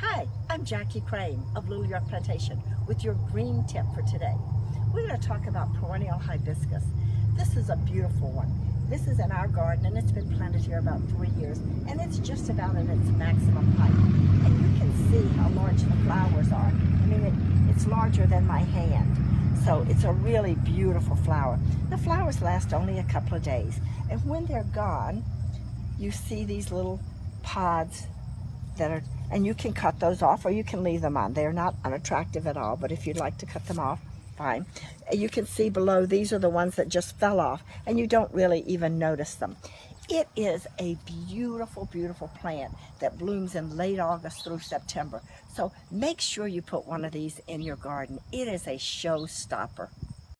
Hi, I'm Jackie Crane of Little York Plantation with your green tip for today. We're going to talk about perennial hibiscus. This is a beautiful one. This is in our garden and it's been planted here about three years and it's just about in its maximum height. And you can see how large the flowers are. I mean, it, it's larger than my hand. So it's a really beautiful flower. The flowers last only a couple of days. And when they're gone, you see these little pods that are, and you can cut those off or you can leave them on. They're not unattractive at all, but if you'd like to cut them off, fine. You can see below, these are the ones that just fell off and you don't really even notice them. It is a beautiful, beautiful plant that blooms in late August through September. So make sure you put one of these in your garden. It is a showstopper.